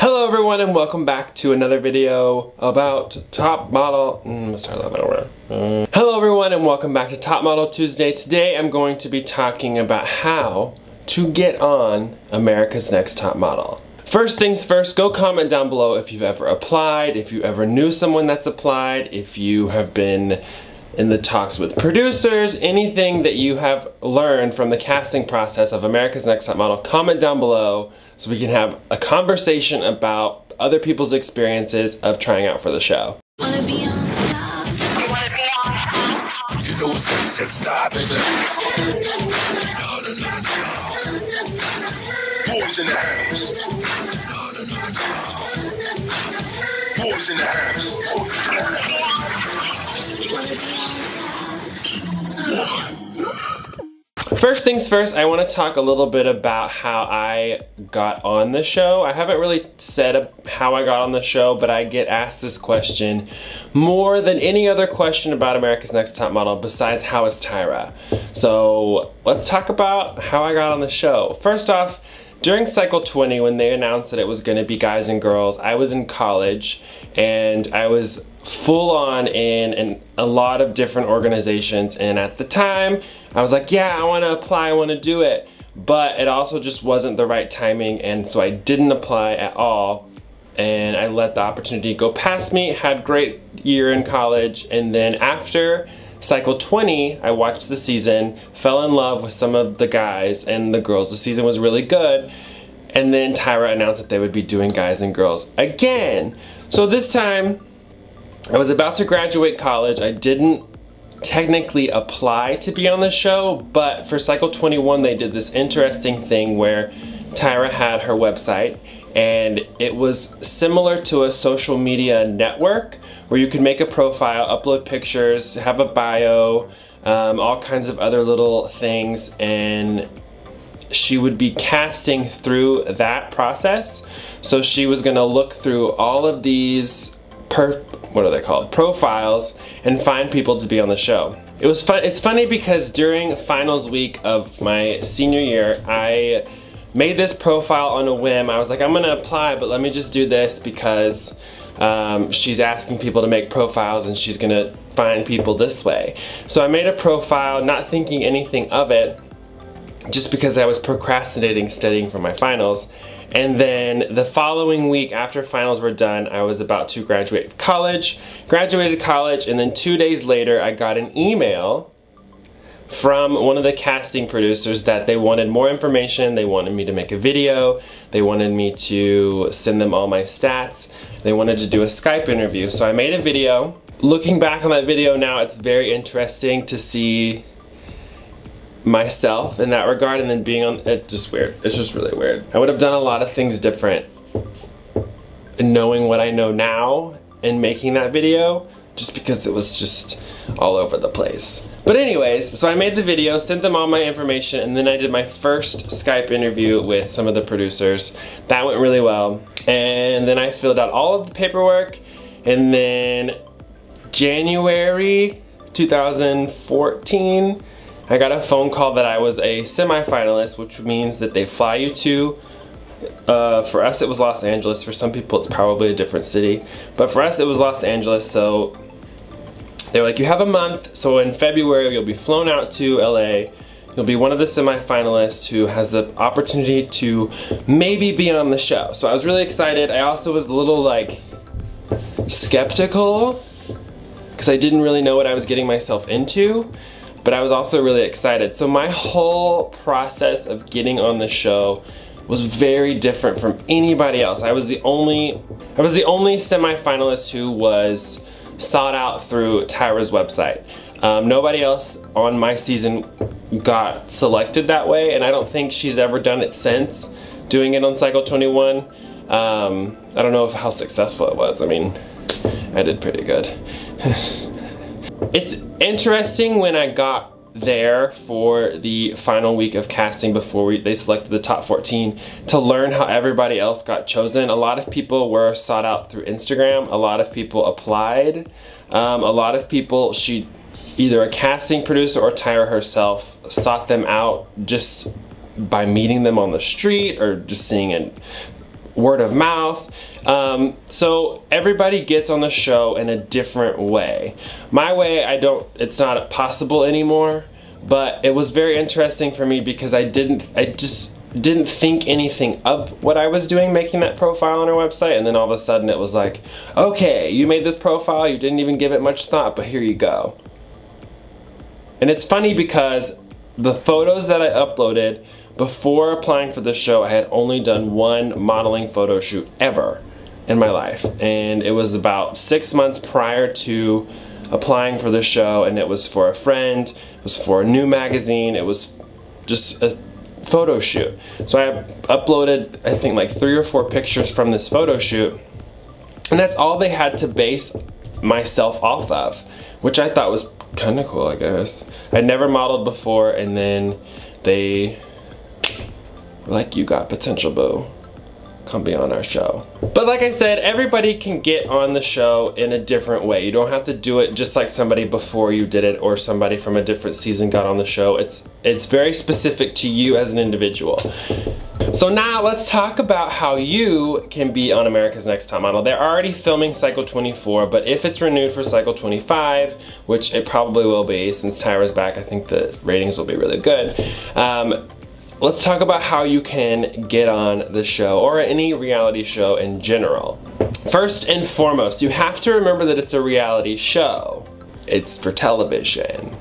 Hello everyone and welcome back to another video about Top Model, mm, that over. Mm. Hello everyone and welcome back to Top Model Tuesday. Today I'm going to be talking about how to get on America's Next Top Model. First things first, go comment down below if you've ever applied, if you ever knew someone that's applied, if you have been in the talks with producers, anything that you have learned from the casting process of America's Next Top Model, comment down below so we can have a conversation about other people's experiences of trying out for the show. First things first, I want to talk a little bit about how I got on the show. I haven't really said how I got on the show, but I get asked this question more than any other question about America's Next Top Model besides how is Tyra. So let's talk about how I got on the show. First off, during Cycle 20, when they announced that it was going to be guys and girls, I was in college and I was full on in, in a lot of different organizations. And at the time, I was like, yeah, I want to apply, I want to do it. But it also just wasn't the right timing. And so I didn't apply at all. And I let the opportunity go past me, had great year in college. And then after Cycle 20, I watched the season, fell in love with some of the guys and the girls. The season was really good. And then Tyra announced that they would be doing guys and girls again. So this time, I was about to graduate college. I didn't technically apply to be on the show, but for Cycle 21 they did this interesting thing where Tyra had her website and it was similar to a social media network where you could make a profile, upload pictures, have a bio, um, all kinds of other little things and she would be casting through that process. So she was gonna look through all of these per what are they called profiles and find people to be on the show. It was fun. It's funny because during finals week of my senior year, I made this profile on a whim. I was like, I'm gonna apply, but let me just do this because um, she's asking people to make profiles and she's gonna find people this way. So I made a profile, not thinking anything of it, just because I was procrastinating studying for my finals. And then the following week after finals were done, I was about to graduate college. Graduated college and then two days later I got an email from one of the casting producers that they wanted more information, they wanted me to make a video, they wanted me to send them all my stats, they wanted to do a Skype interview. So I made a video. Looking back on that video now, it's very interesting to see myself in that regard and then being on it's just weird. It's just really weird. I would have done a lot of things different knowing what I know now and making that video just because it was just all over the place but anyways so I made the video sent them all my information and then I did my first Skype interview with some of the producers. That went really well. And then I filled out all of the paperwork and then January 2014 I got a phone call that I was a semifinalist, which means that they fly you to, uh, for us it was Los Angeles, for some people it's probably a different city, but for us it was Los Angeles, so they were like, you have a month, so in February you'll be flown out to LA, you'll be one of the semifinalists who has the opportunity to maybe be on the show. So I was really excited. I also was a little like skeptical because I didn't really know what I was getting myself into but I was also really excited. So my whole process of getting on the show was very different from anybody else. I was the only I was the only semifinalist who was sought out through Tyra's website. Um, nobody else on my season got selected that way and I don't think she's ever done it since doing it on Cycle 21. Um, I don't know if how successful it was. I mean, I did pretty good. It's interesting when I got there for the final week of casting before we, they selected the top 14 to learn how everybody else got chosen. A lot of people were sought out through Instagram. A lot of people applied. Um, a lot of people, she, either a casting producer or Tyra herself sought them out just by meeting them on the street or just seeing an word of mouth. Um, so everybody gets on the show in a different way. My way, I don't, it's not possible anymore, but it was very interesting for me because I didn't, I just didn't think anything of what I was doing making that profile on our website and then all of a sudden it was like, okay, you made this profile, you didn't even give it much thought, but here you go. And it's funny because the photos that I uploaded before applying for the show, I had only done one modeling photo shoot ever in my life. And it was about six months prior to applying for the show and it was for a friend, it was for a new magazine, it was just a photo shoot. So I uploaded, I think like three or four pictures from this photo shoot and that's all they had to base myself off of, which I thought was kind of cool, I guess. I'd never modeled before, and then they like, you got potential, boo. Come be on our show. But like I said, everybody can get on the show in a different way. You don't have to do it just like somebody before you did it or somebody from a different season got on the show. It's, it's very specific to you as an individual. So now let's talk about how you can be on America's Next Top Model. They're already filming cycle 24, but if it's renewed for cycle 25, which it probably will be since Tyra's back, I think the ratings will be really good. Um, let's talk about how you can get on the show or any reality show in general. First and foremost, you have to remember that it's a reality show. It's for television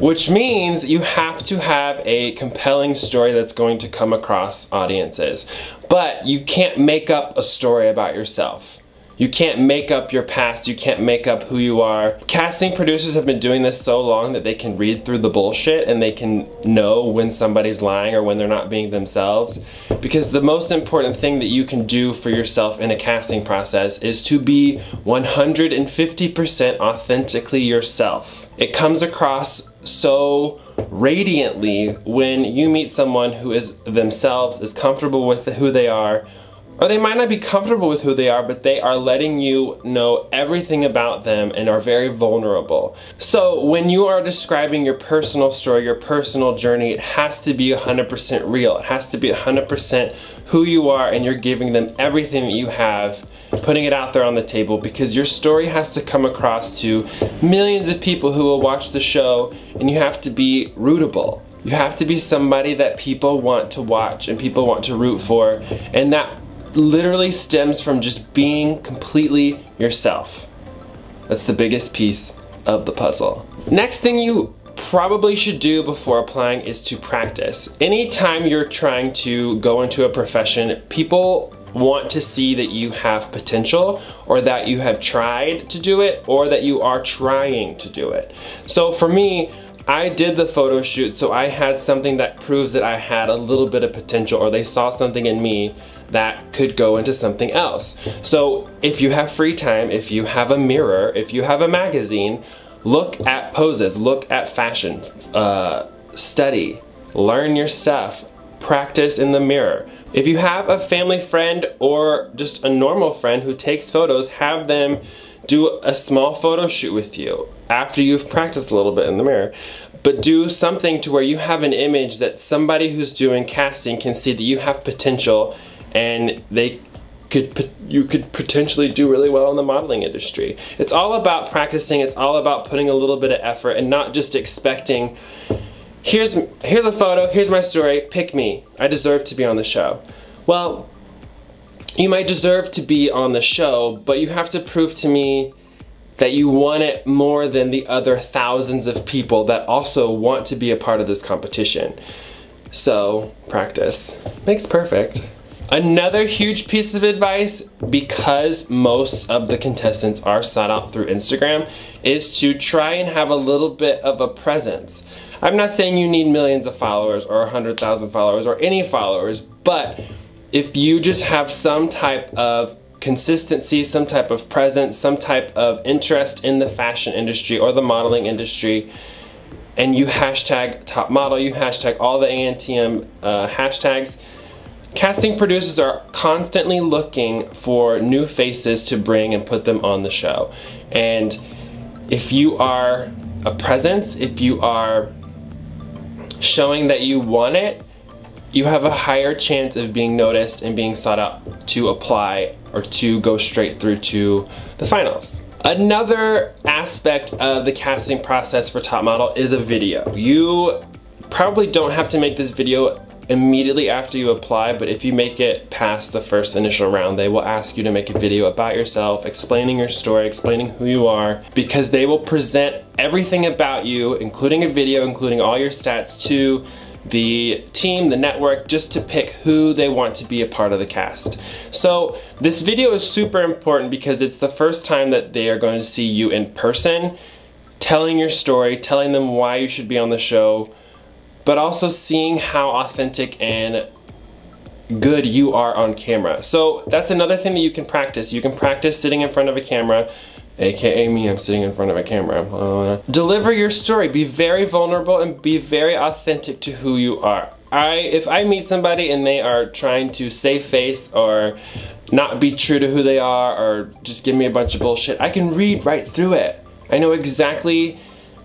which means you have to have a compelling story that's going to come across audiences. But you can't make up a story about yourself. You can't make up your past, you can't make up who you are. Casting producers have been doing this so long that they can read through the bullshit and they can know when somebody's lying or when they're not being themselves. Because the most important thing that you can do for yourself in a casting process is to be 150% authentically yourself. It comes across so radiantly when you meet someone who is themselves, is comfortable with who they are, or they might not be comfortable with who they are, but they are letting you know everything about them and are very vulnerable. So when you are describing your personal story, your personal journey, it has to be 100% real. It has to be 100% who you are and you're giving them everything that you have, putting it out there on the table because your story has to come across to millions of people who will watch the show and you have to be rootable. You have to be somebody that people want to watch and people want to root for and that literally stems from just being completely yourself. That's the biggest piece of the puzzle. Next thing you probably should do before applying is to practice. Anytime you're trying to go into a profession, people want to see that you have potential or that you have tried to do it or that you are trying to do it. So for me, I did the photo shoot so I had something that proves that I had a little bit of potential or they saw something in me that could go into something else. So if you have free time, if you have a mirror, if you have a magazine, look at poses, look at fashion, uh, study, learn your stuff, practice in the mirror. If you have a family friend or just a normal friend who takes photos, have them do a small photo shoot with you after you've practiced a little bit in the mirror. But do something to where you have an image that somebody who's doing casting can see that you have potential and they could you could potentially do really well in the modeling industry. It's all about practicing, it's all about putting a little bit of effort and not just expecting here's here's a photo, here's my story, pick me. I deserve to be on the show. Well, you might deserve to be on the show, but you have to prove to me that you want it more than the other thousands of people that also want to be a part of this competition. So, practice makes perfect. Another huge piece of advice, because most of the contestants are sought out through Instagram, is to try and have a little bit of a presence. I'm not saying you need millions of followers or 100,000 followers or any followers, but if you just have some type of consistency, some type of presence, some type of interest in the fashion industry or the modeling industry, and you hashtag top model, you hashtag all the ANTM uh, hashtags, Casting producers are constantly looking for new faces to bring and put them on the show. And if you are a presence, if you are showing that you want it, you have a higher chance of being noticed and being sought out to apply or to go straight through to the finals. Another aspect of the casting process for Top Model is a video. You probably don't have to make this video immediately after you apply, but if you make it past the first initial round, they will ask you to make a video about yourself, explaining your story, explaining who you are, because they will present everything about you, including a video, including all your stats to the team, the network, just to pick who they want to be a part of the cast. So this video is super important because it's the first time that they are going to see you in person, telling your story, telling them why you should be on the show, but also seeing how authentic and good you are on camera. So that's another thing that you can practice. You can practice sitting in front of a camera, aka me, I'm sitting in front of a camera. Deliver your story, be very vulnerable and be very authentic to who you are. I, if I meet somebody and they are trying to save face or not be true to who they are or just give me a bunch of bullshit, I can read right through it. I know exactly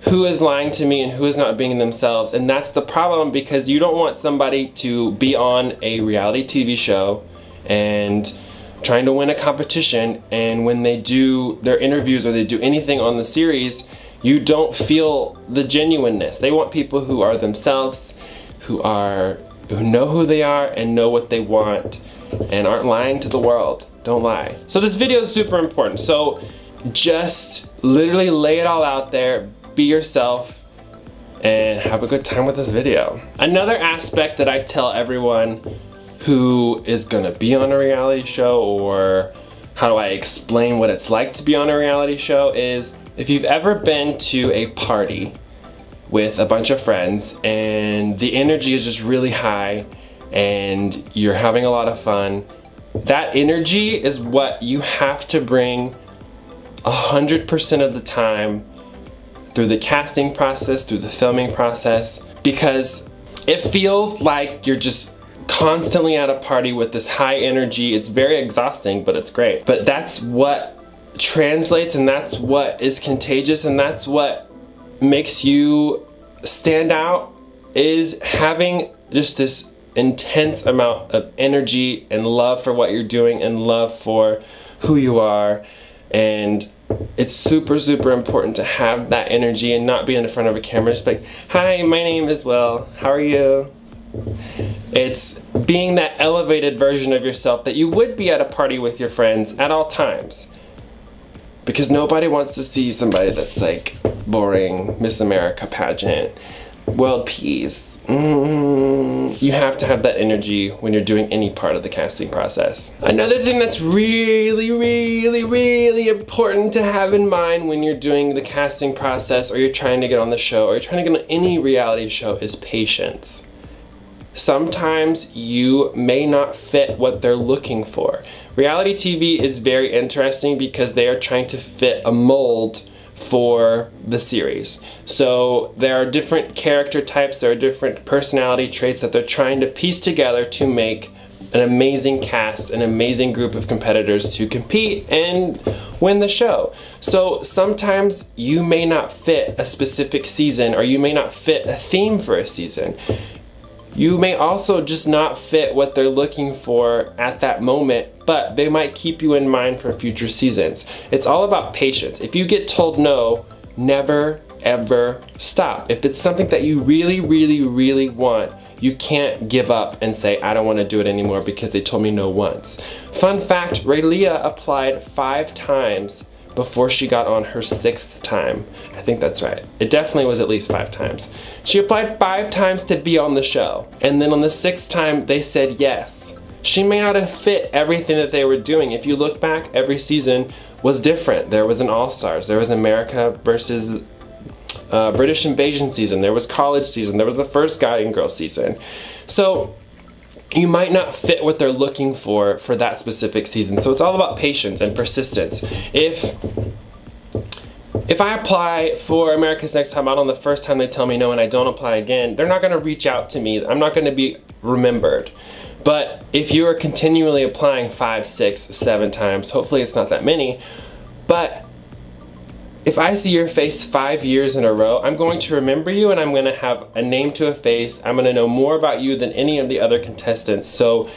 who is lying to me and who is not being themselves. And that's the problem because you don't want somebody to be on a reality TV show and trying to win a competition and when they do their interviews or they do anything on the series, you don't feel the genuineness. They want people who are themselves, who are who know who they are and know what they want and aren't lying to the world. Don't lie. So this video is super important. So just literally lay it all out there, be yourself, and have a good time with this video. Another aspect that I tell everyone who is gonna be on a reality show or how do I explain what it's like to be on a reality show is if you've ever been to a party with a bunch of friends and the energy is just really high and you're having a lot of fun, that energy is what you have to bring 100% of the time through the casting process, through the filming process, because it feels like you're just constantly at a party with this high energy. It's very exhausting, but it's great. But that's what translates and that's what is contagious and that's what makes you stand out is having just this intense amount of energy and love for what you're doing and love for who you are and it's super super important to have that energy and not be in the front of a camera just like hi my name is Will how are you it's being that elevated version of yourself that you would be at a party with your friends at all times. Because nobody wants to see somebody that's like boring Miss America pageant, world peace. Mm, you have to have that energy when you're doing any part of the casting process. Another thing that's really, really, really important to have in mind when you're doing the casting process or you're trying to get on the show or you're trying to get on any reality show is patience sometimes you may not fit what they're looking for. Reality TV is very interesting because they are trying to fit a mold for the series. So there are different character types, there are different personality traits that they're trying to piece together to make an amazing cast, an amazing group of competitors to compete and win the show. So sometimes you may not fit a specific season or you may not fit a theme for a season. You may also just not fit what they're looking for at that moment, but they might keep you in mind for future seasons. It's all about patience. If you get told no, never ever stop. If it's something that you really, really, really want, you can't give up and say, I don't want to do it anymore because they told me no once. Fun fact, Raelia applied five times before she got on her sixth time. I think that's right. It definitely was at least five times. She applied five times to be on the show. And then on the sixth time, they said yes. She may not have fit everything that they were doing. If you look back, every season was different. There was an All-Stars. There was America versus uh, British Invasion season. There was college season. There was the first guy and girl season. So you might not fit what they're looking for for that specific season. So it's all about patience and persistence. If if I apply for America's Next Top Model and the first time they tell me no and I don't apply again, they're not gonna reach out to me. I'm not gonna be remembered. But if you are continually applying five, six, seven times, hopefully it's not that many, but if I see your face five years in a row, I'm going to remember you and I'm going to have a name to a face. I'm going to know more about you than any of the other contestants. So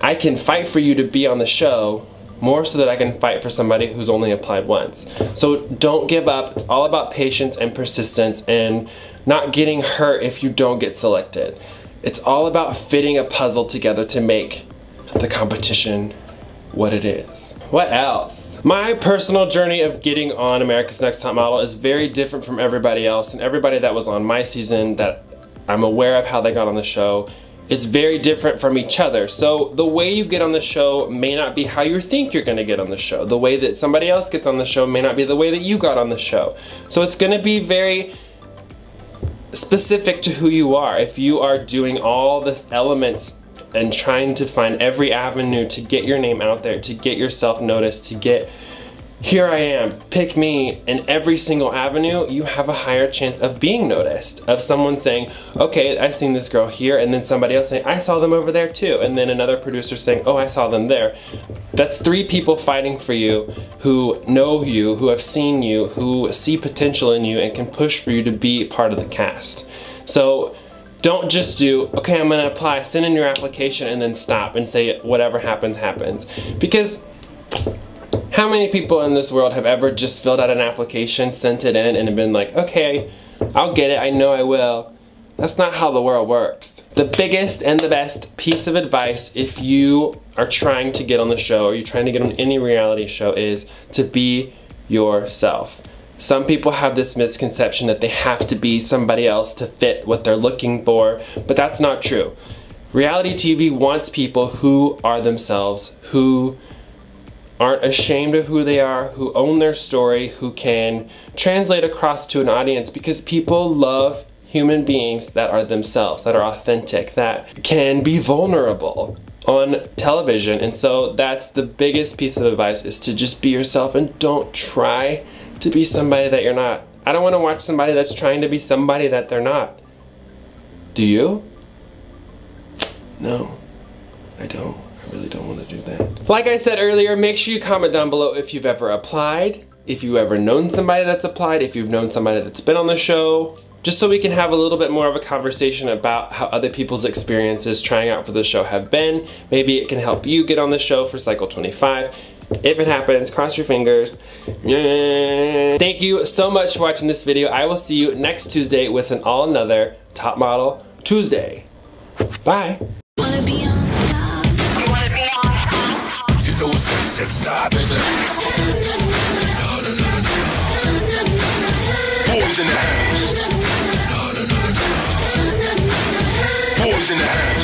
I can fight for you to be on the show more so that I can fight for somebody who's only applied once. So don't give up. It's all about patience and persistence and not getting hurt if you don't get selected. It's all about fitting a puzzle together to make the competition what it is. What else? My personal journey of getting on America's Next Top Model is very different from everybody else and everybody that was on my season that I'm aware of how they got on the show. It's very different from each other. So the way you get on the show may not be how you think you're gonna get on the show. The way that somebody else gets on the show may not be the way that you got on the show. So it's gonna be very specific to who you are. If you are doing all the elements and trying to find every avenue to get your name out there, to get yourself noticed, to get here I am, pick me in every single avenue, you have a higher chance of being noticed. Of someone saying, okay, I've seen this girl here, and then somebody else saying, I saw them over there too, and then another producer saying, oh, I saw them there. That's three people fighting for you who know you, who have seen you, who see potential in you, and can push for you to be part of the cast. So don't just do, okay, I'm gonna apply, send in your application, and then stop and say whatever happens, happens. Because how many people in this world have ever just filled out an application, sent it in, and been like, okay, I'll get it, I know I will. That's not how the world works. The biggest and the best piece of advice if you are trying to get on the show or you're trying to get on any reality show is to be yourself. Some people have this misconception that they have to be somebody else to fit what they're looking for, but that's not true. Reality TV wants people who are themselves, who aren't ashamed of who they are, who own their story, who can translate across to an audience because people love human beings that are themselves, that are authentic, that can be vulnerable on television. And so that's the biggest piece of advice is to just be yourself and don't try to be somebody that you're not. I don't want to watch somebody that's trying to be somebody that they're not. Do you? No, I don't. I really don't want to do that. Like I said earlier, make sure you comment down below if you've ever applied, if you've ever known somebody that's applied, if you've known somebody that's been on the show, just so we can have a little bit more of a conversation about how other people's experiences trying out for the show have been. Maybe it can help you get on the show for cycle 25. If it happens, cross your fingers. Thank you so much for watching this video. I will see you next Tuesday with an all another Top Model Tuesday. Bye. Boys in the house.